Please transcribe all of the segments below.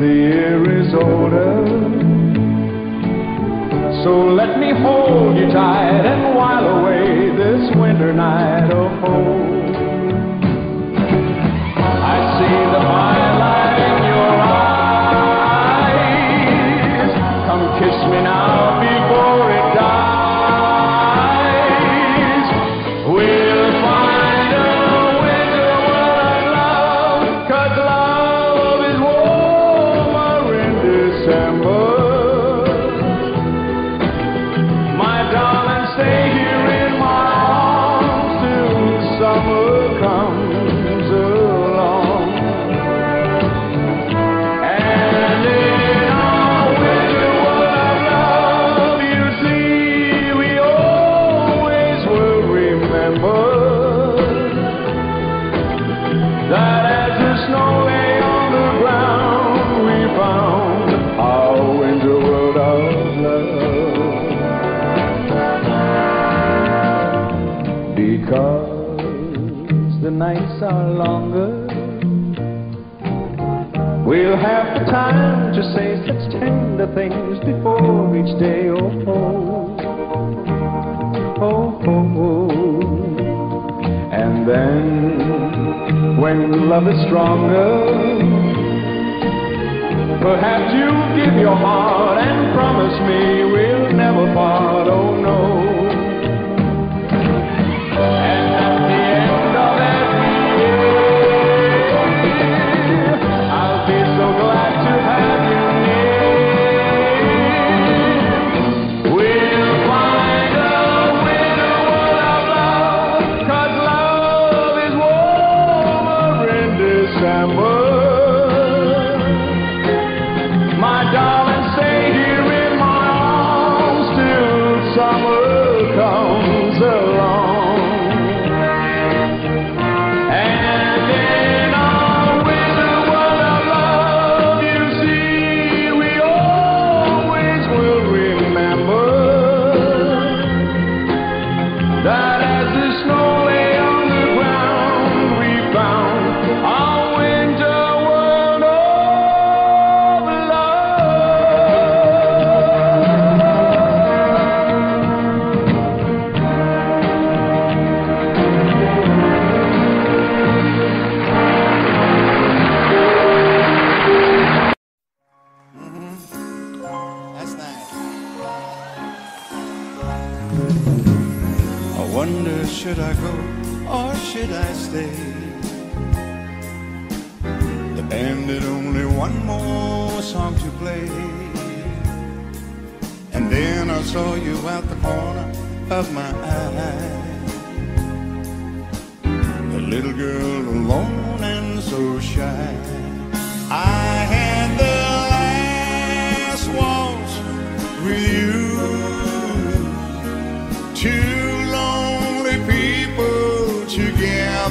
The year is older. So let me hold you tight and while away this winter night of hope. things before each day. Oh, oh, oh, oh, oh. And then, when love is stronger, perhaps you'll give your heart and promise me we'll never part. Oh, no.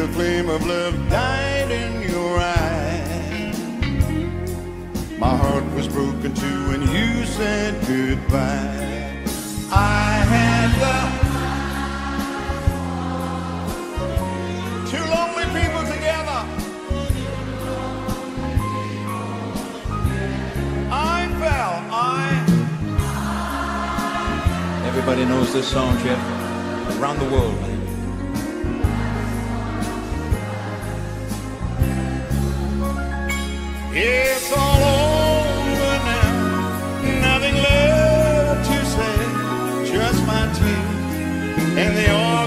the flame of love died in your eyes. My heart was broken too when you said goodbye. I had the two lonely people together. I fell. I. Everybody knows this song, Jeff. Around the world. It's all over now, nothing left to say, just my tears and the oil.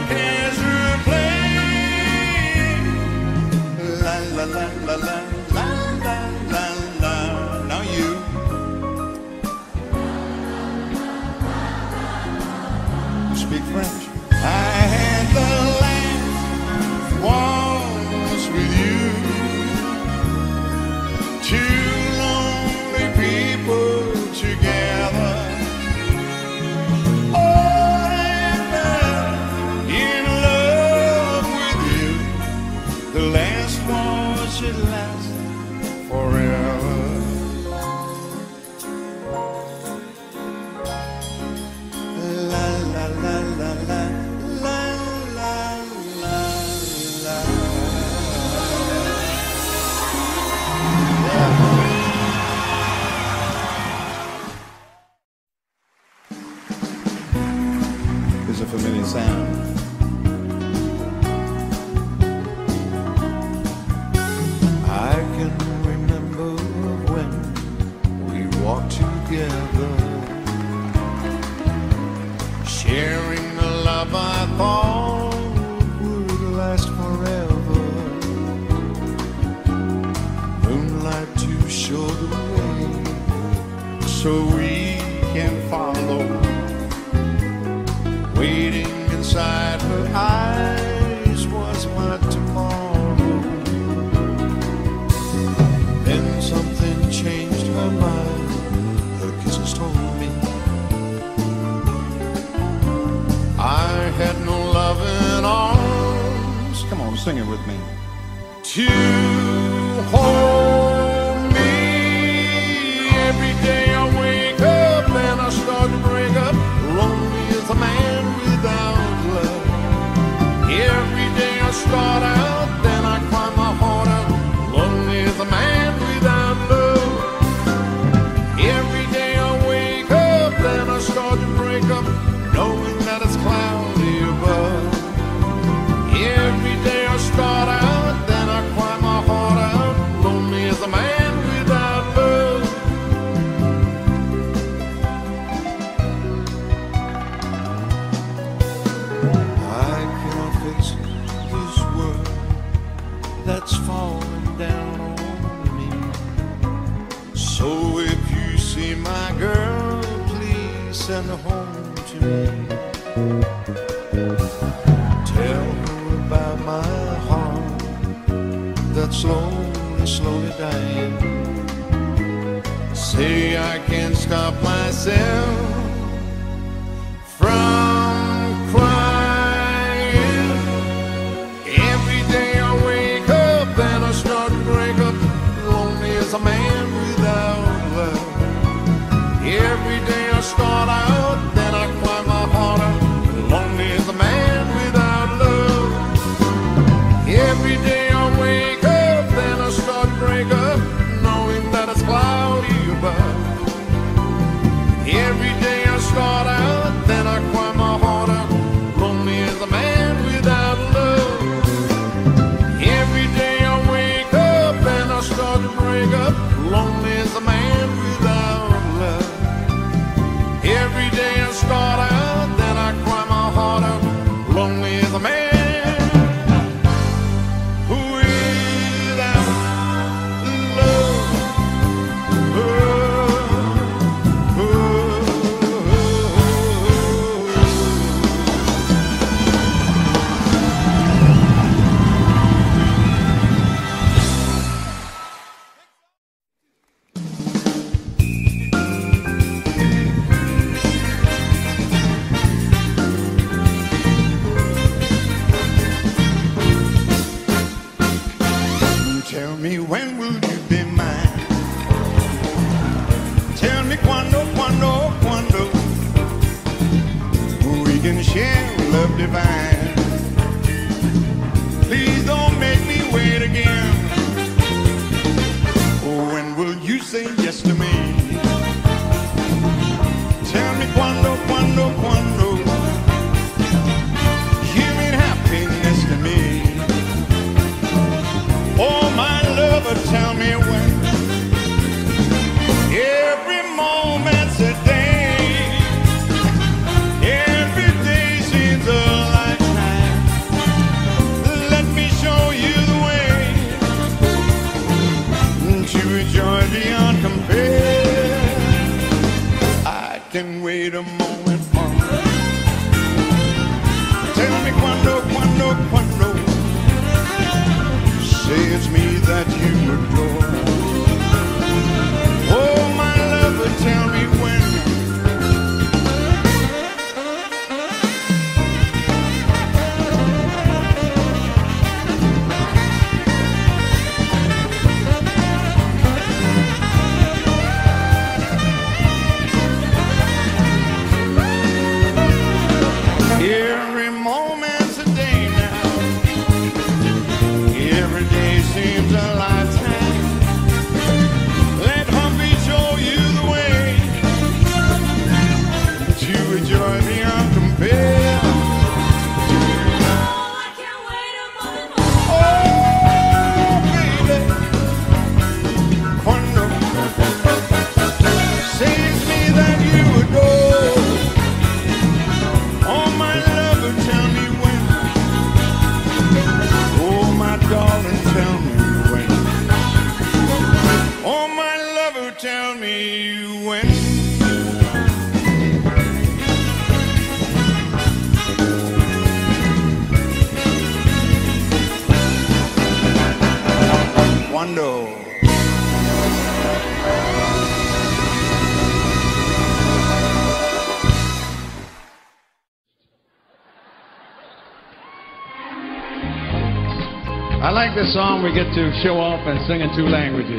like this song, we get to show off and sing in two languages.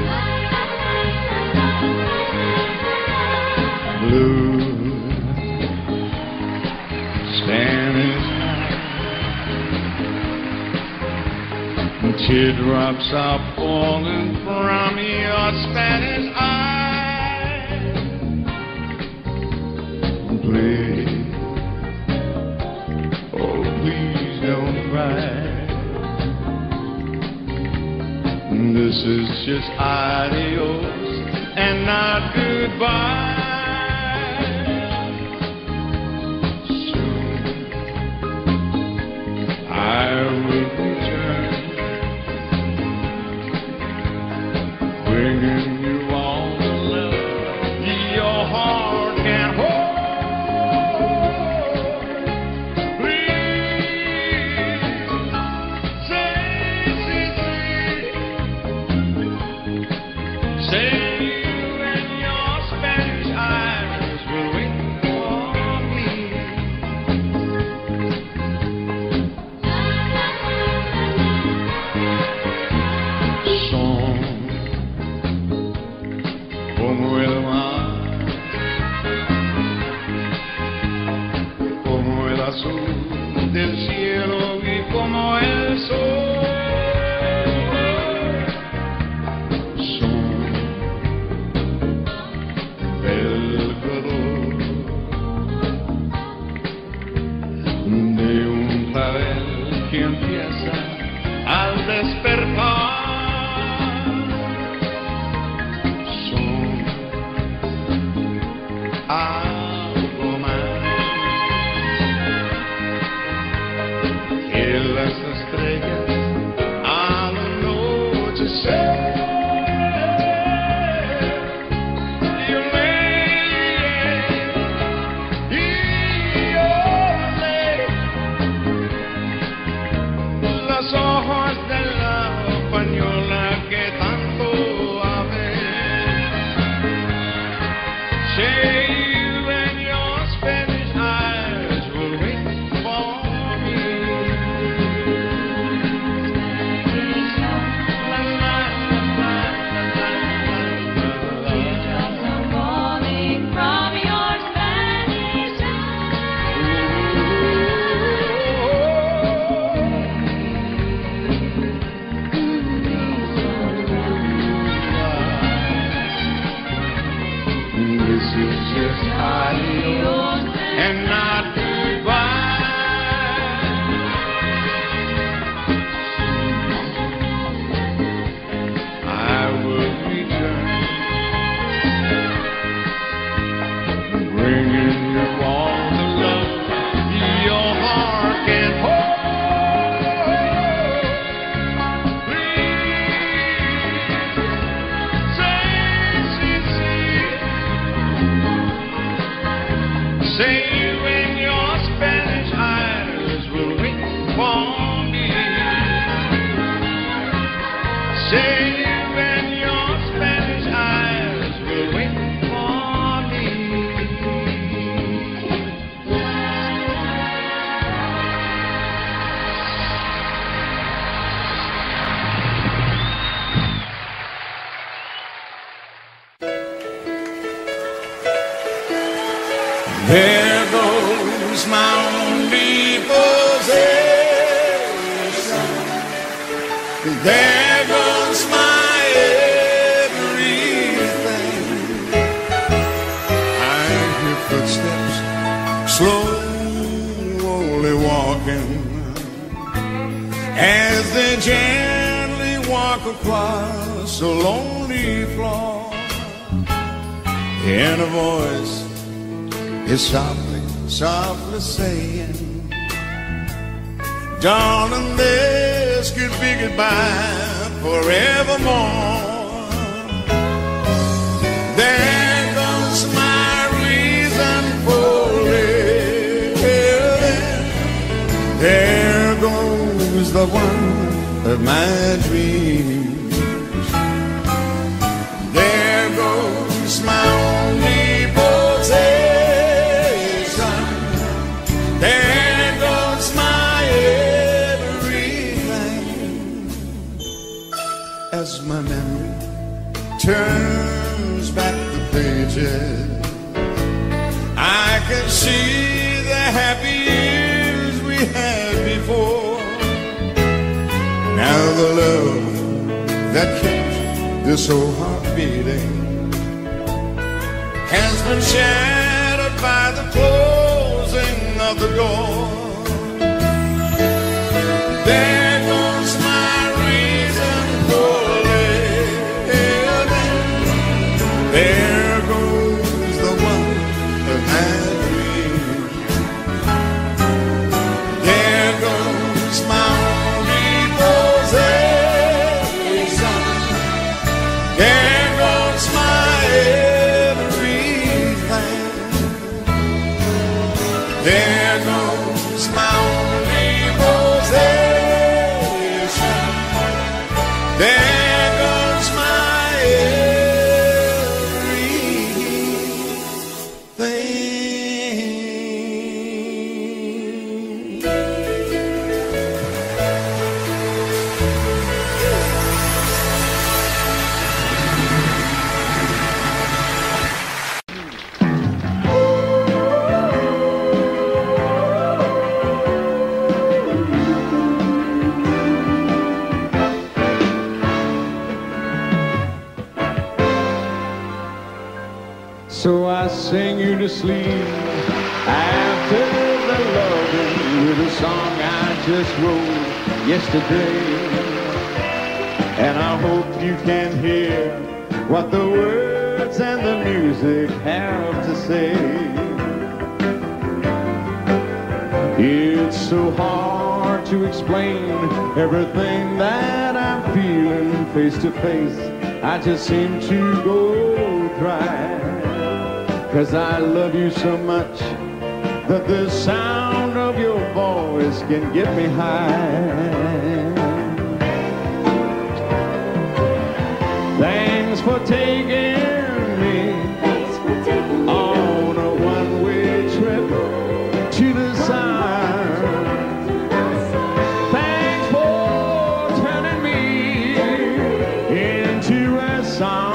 Blue, Spanish, teardrops are falling from your Spanish. This is just adios and not goodbye. Across a lonely floor. And a voice is softly, softly saying, Darling, this could be goodbye forevermore. There goes my reason for living. There goes the one of my dreams. There goes my only possession. There goes my everything. As my memory turns that keeps this old heart beating has been shattered by the closing of the door. Face. I just seem to go dry. Cause I love you so much that the sound of your voice can get me high. Thanks for taking into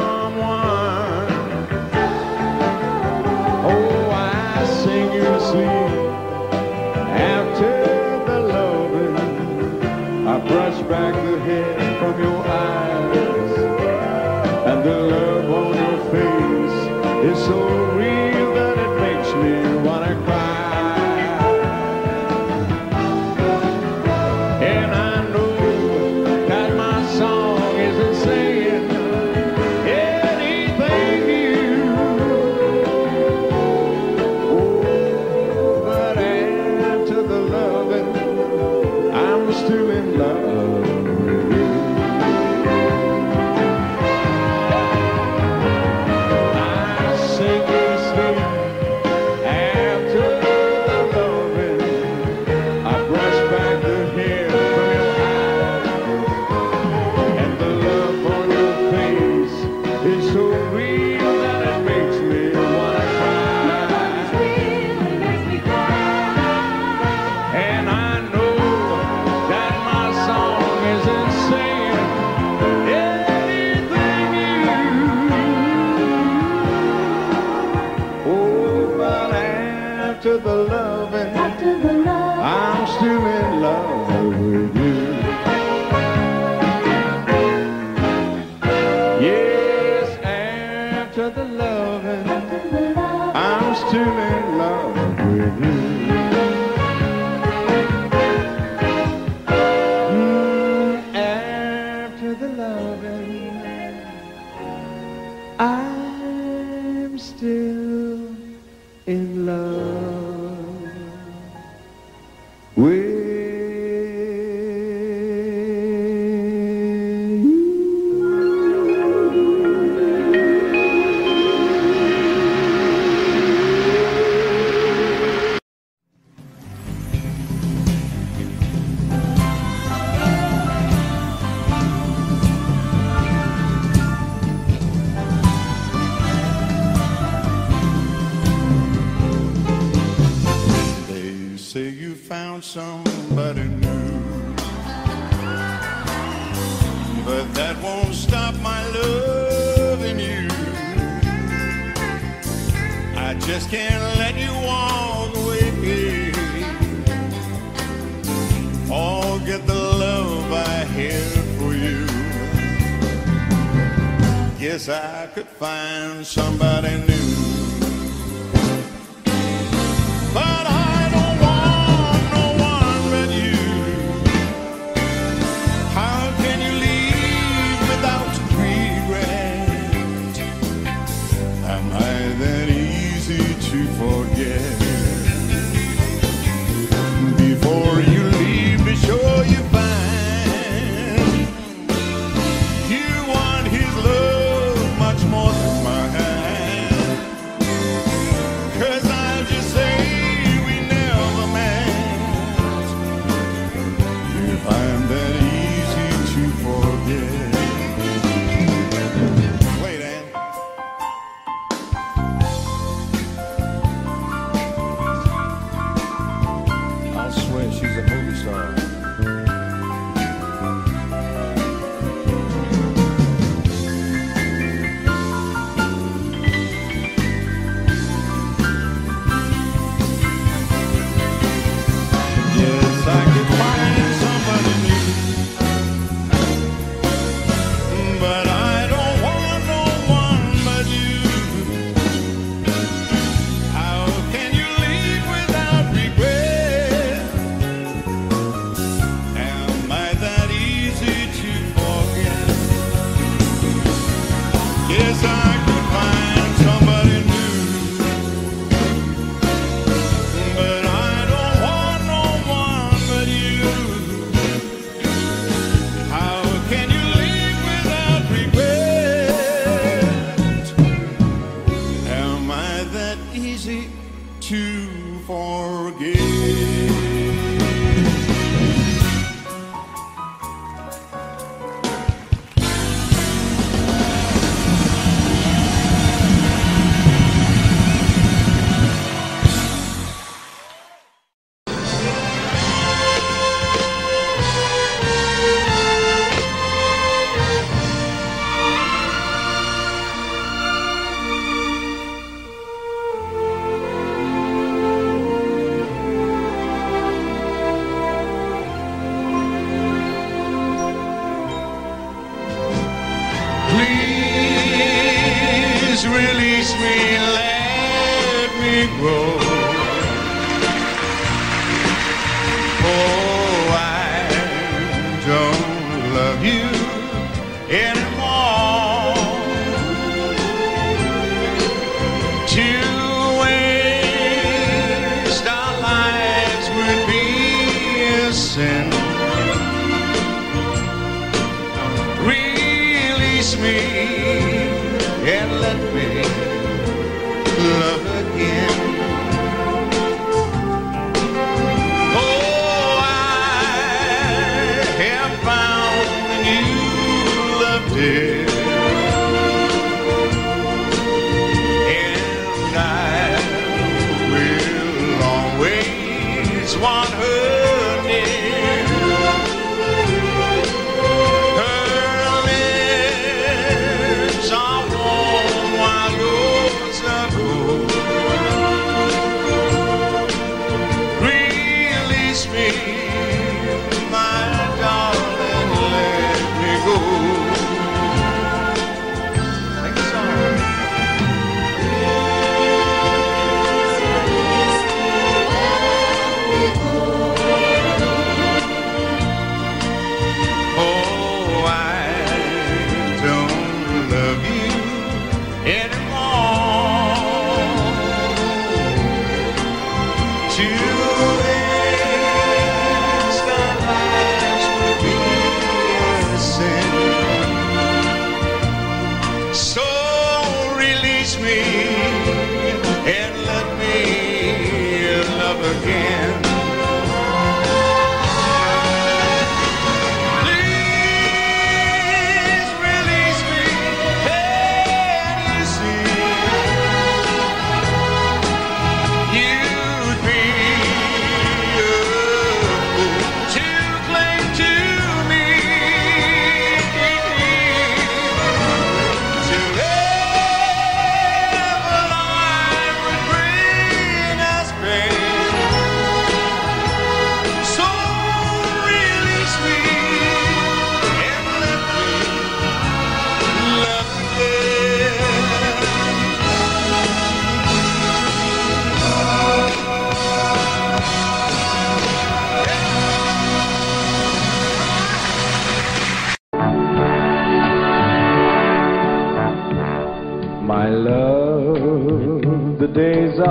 release me, let me go.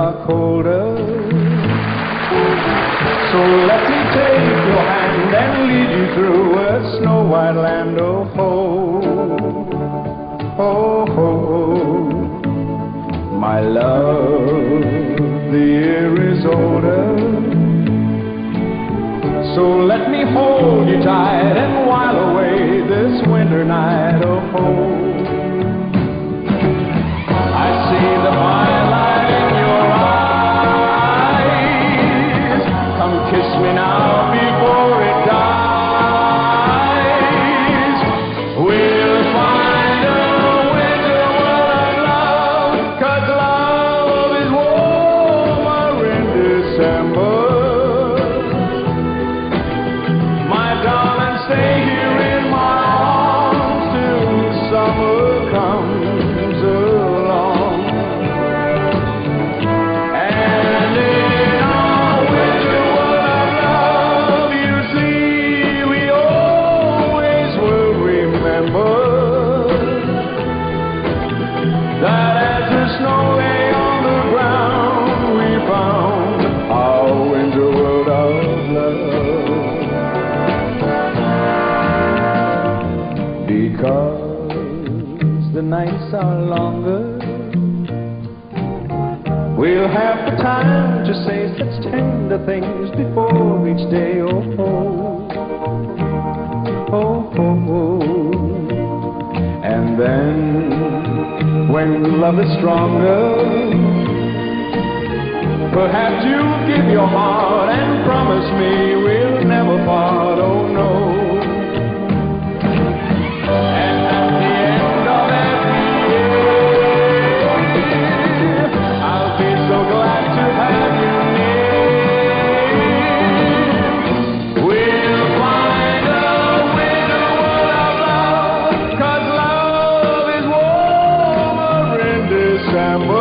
are colder. So let me take your hand and lead you through a snow-white land. Oh ho, oh ho, my love, the year is older. So let me hold you tight and December.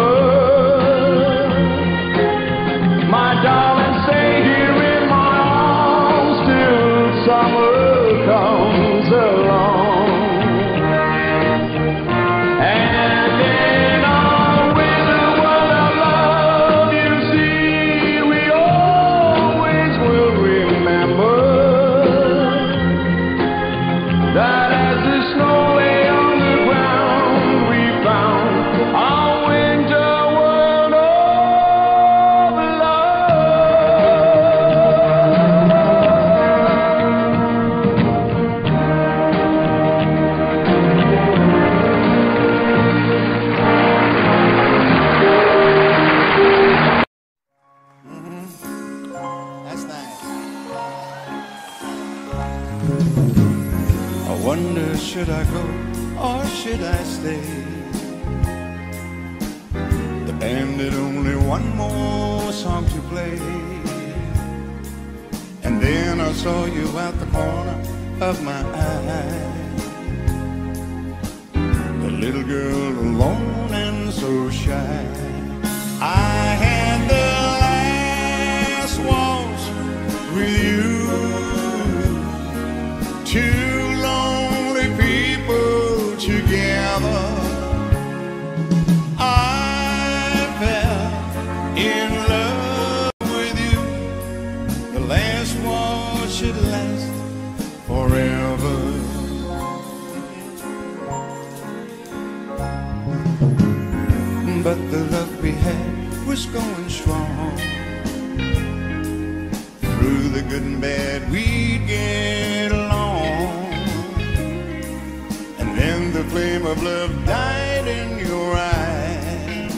But the love we had was going strong. Through the good and bad, we'd get along. And then the flame of love died in your eyes.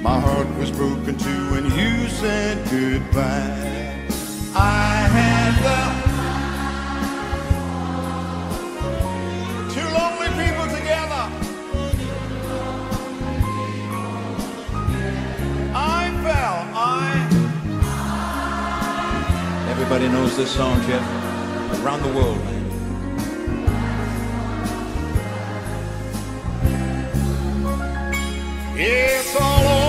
My heart was broken too when you said goodbye. I had the Everybody knows this song, Jeff. Around the world. It's all over.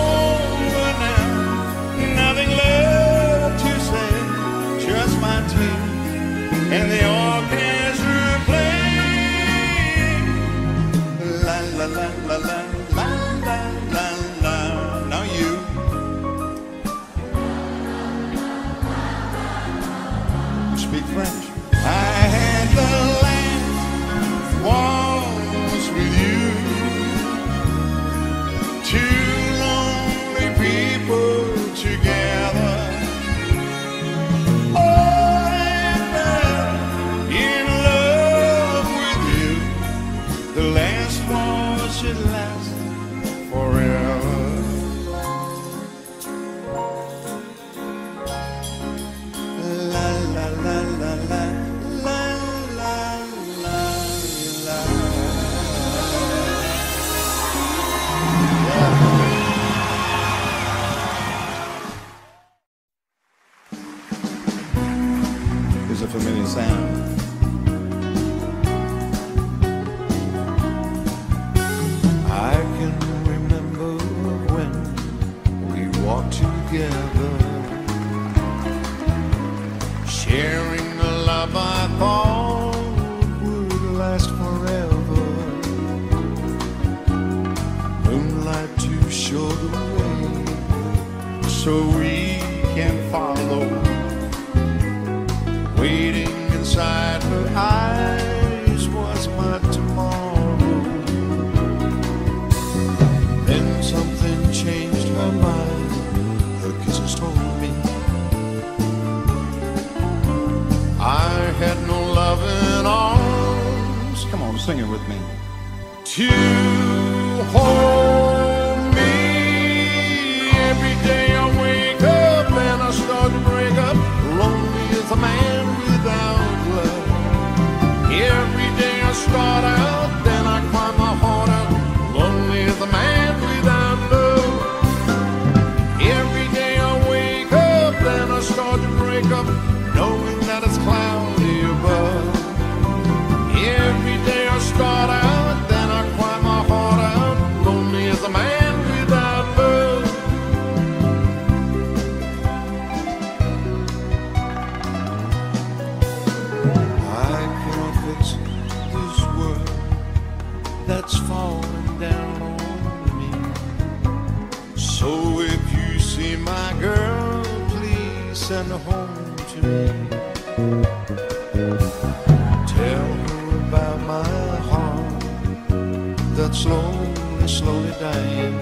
that's falling down on me. So if you see my girl, please send her home to me. Tell her about my heart that's slowly, slowly dying.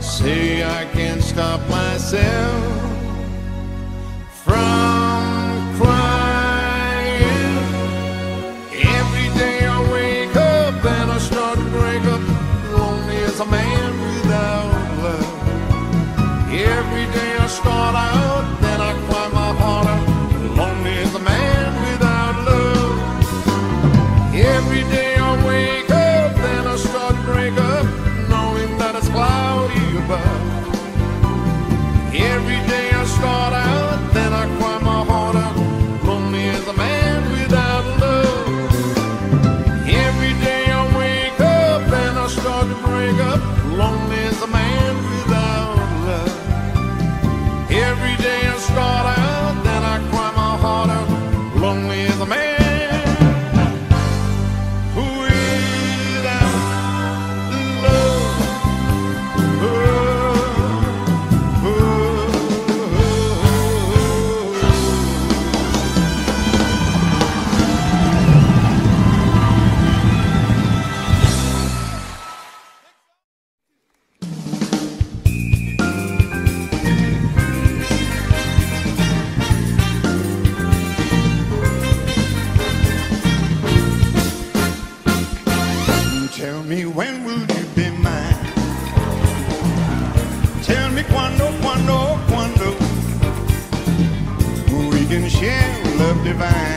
Say I can't stop myself divine.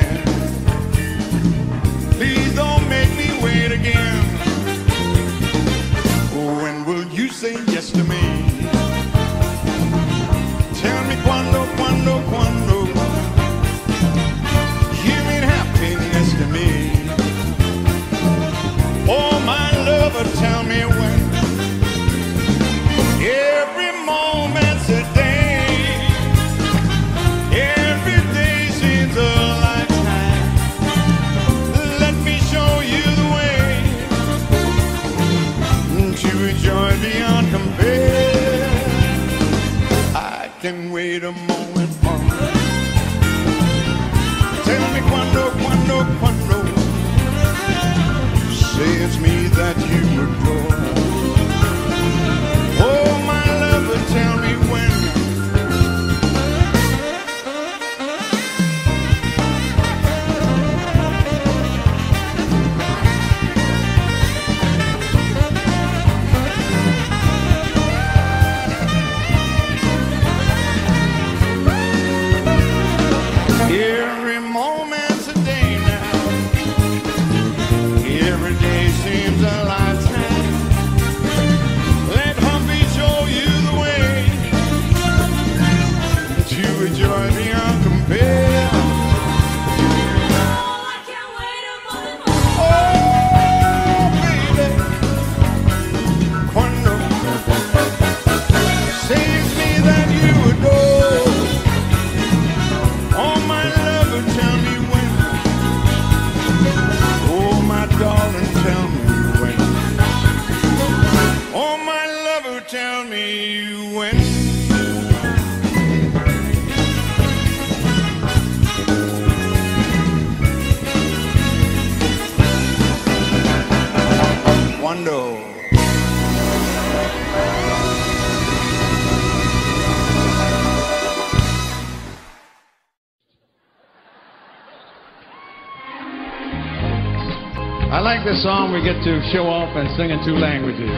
this song, we get to show off and sing in two languages.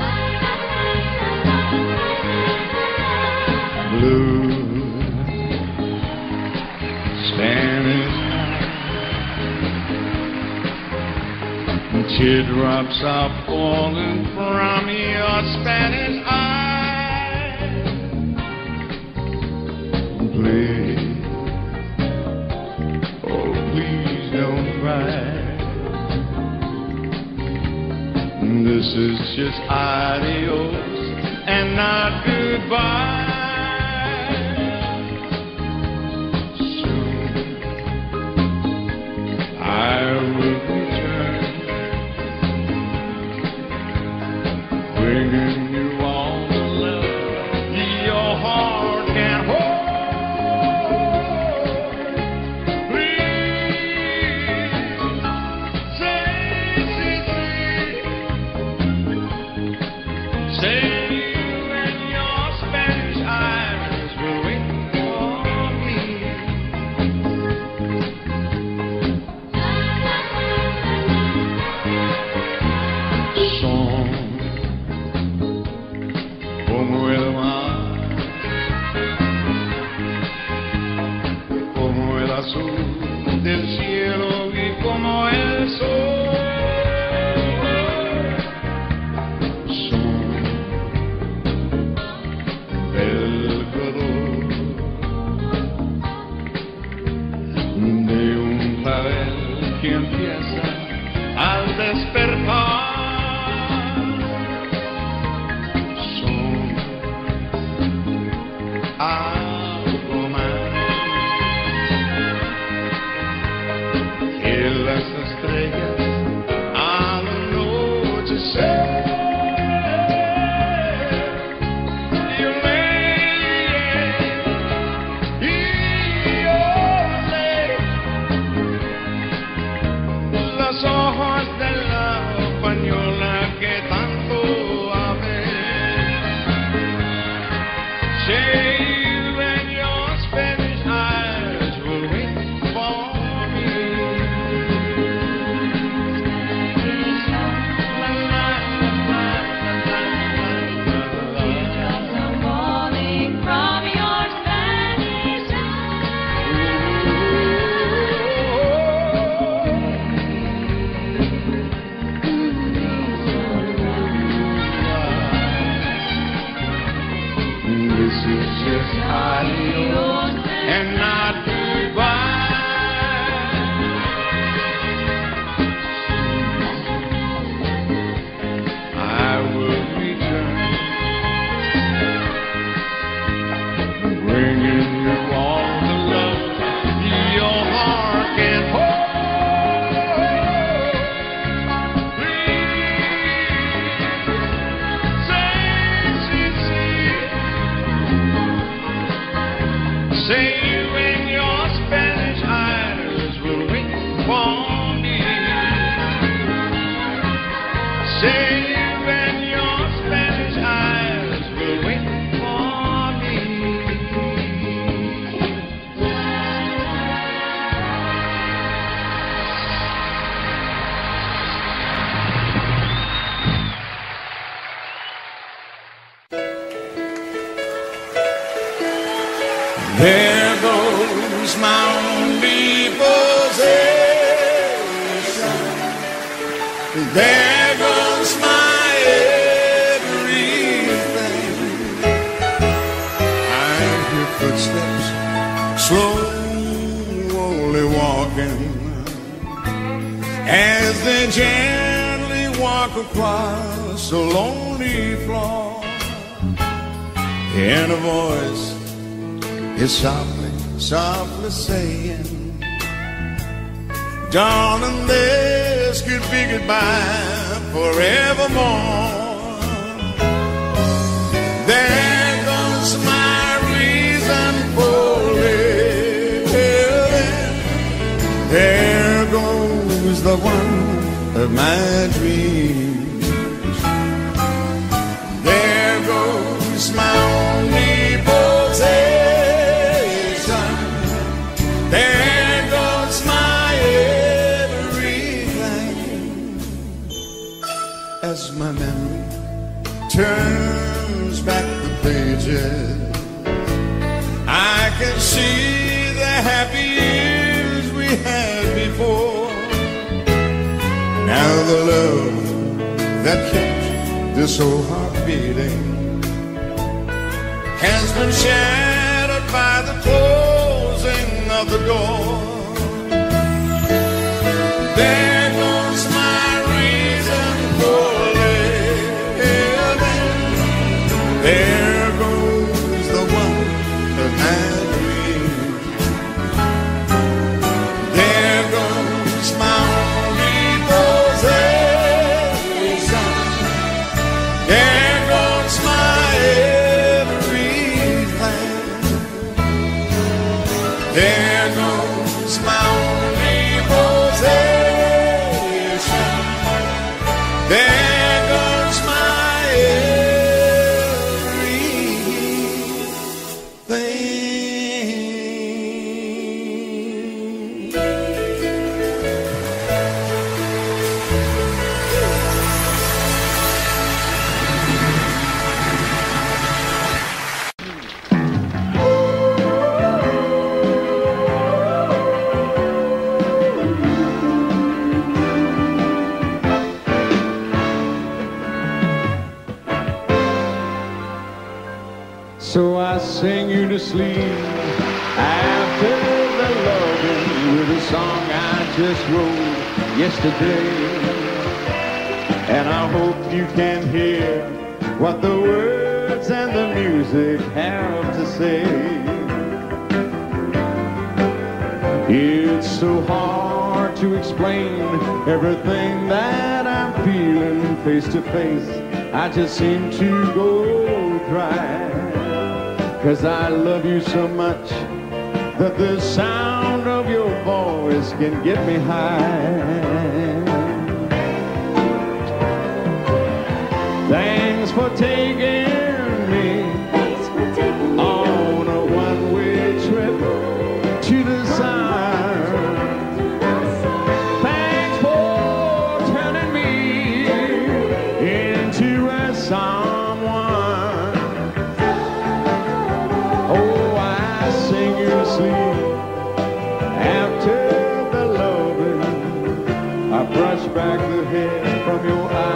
Blue, Spanish, teardrops are falling from your Spanish eyes. Please. this is just adios and not goodbye. And a voice is softly, softly saying, Darling, this could be goodbye forevermore. There goes my reason for living. There goes the one of my dreams. Turns back the pages, I can see the happy years we had before. Now the love that kept this old heart beating has been shattered by the closing of the door. Just wrote yesterday. And I hope you can hear what the words and the music have to say. It's so hard to explain everything that I'm feeling face to face. I just seem to go dry. Cause I love you so much that the sound of your voice can get me high. Thanks for taking from your eyes,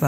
cuộc